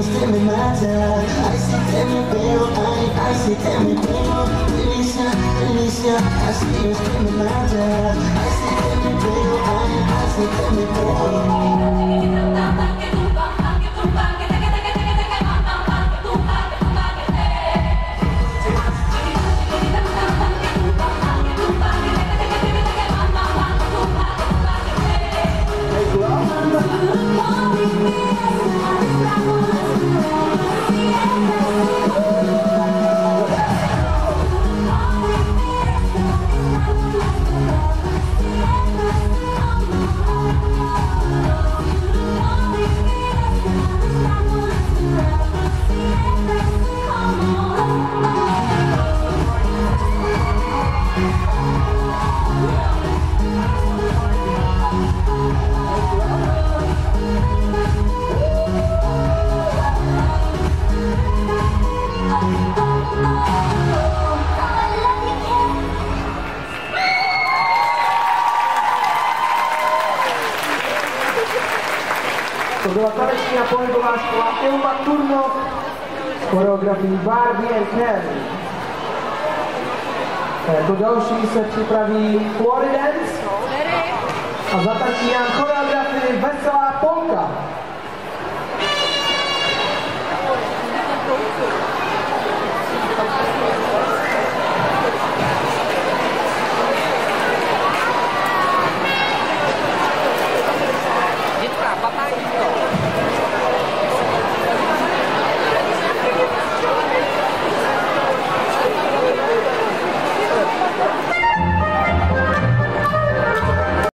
Me I see tell me I, see tell me I see you me I see To byla taneční a pohybová škola Ilma Turnov s choreografií Barbie and Ken. A jako další se připraví Floridance a zatačí nám choreografii.